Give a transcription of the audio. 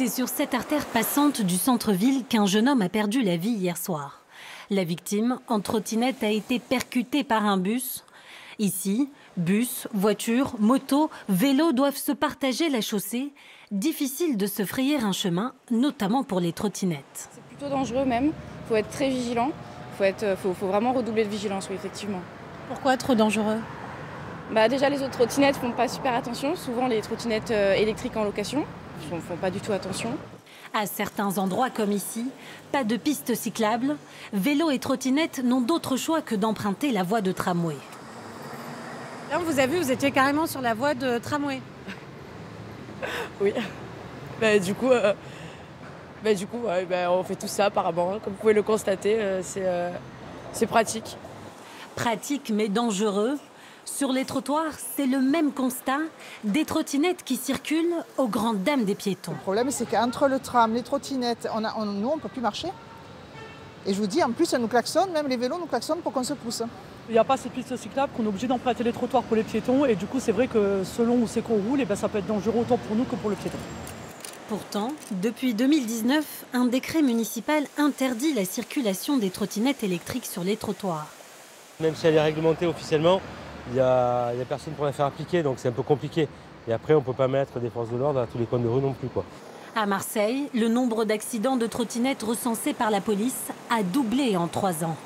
C'est sur cette artère passante du centre-ville qu'un jeune homme a perdu la vie hier soir. La victime, en trottinette, a été percutée par un bus. Ici, bus, voitures, motos, vélos doivent se partager la chaussée. Difficile de se frayer un chemin, notamment pour les trottinettes. C'est plutôt dangereux même. Il faut être très vigilant. Il faut, faut, faut, vraiment redoubler de vigilance, oui, effectivement. Pourquoi trop dangereux? Bah, Déjà, les autres trottinettes font pas super attention. Souvent, les trottinettes euh, électriques en location ne font pas du tout attention. À certains endroits comme ici, pas de pistes cyclables, vélos et trottinettes n'ont d'autre choix que d'emprunter la voie de tramway. Là, vous avez vu, vous étiez carrément sur la voie de tramway. oui. Bah, du coup, euh, bah, du coup bah, on fait tout ça apparemment. Comme vous pouvez le constater, euh, euh, c'est pratique. Pratique mais dangereux. Sur les trottoirs, c'est le même constat. Des trottinettes qui circulent aux grandes dames des piétons. Le problème, c'est qu'entre le tram, les trottinettes, on a, nous, on ne peut plus marcher. Et je vous dis, en plus, ça nous klaxonne, même les vélos nous klaxonnent pour qu'on se pousse. Il n'y a pas cette piste cyclable qu'on est obligé d'emprunter les trottoirs pour les piétons. Et du coup, c'est vrai que selon où c'est qu'on roule, et eh ben, ça peut être dangereux autant pour nous que pour le piéton. Pourtant, depuis 2019, un décret municipal interdit la circulation des trottinettes électriques sur les trottoirs. Même si elle est réglementée officiellement, il n'y a, personne pour la faire appliquer, donc c'est un peu compliqué. Et après, on ne peut pas mettre des forces de l'ordre à tous les coins de rue non plus. Quoi. À Marseille, le nombre d'accidents de trottinettes recensés par la police a doublé en trois ans.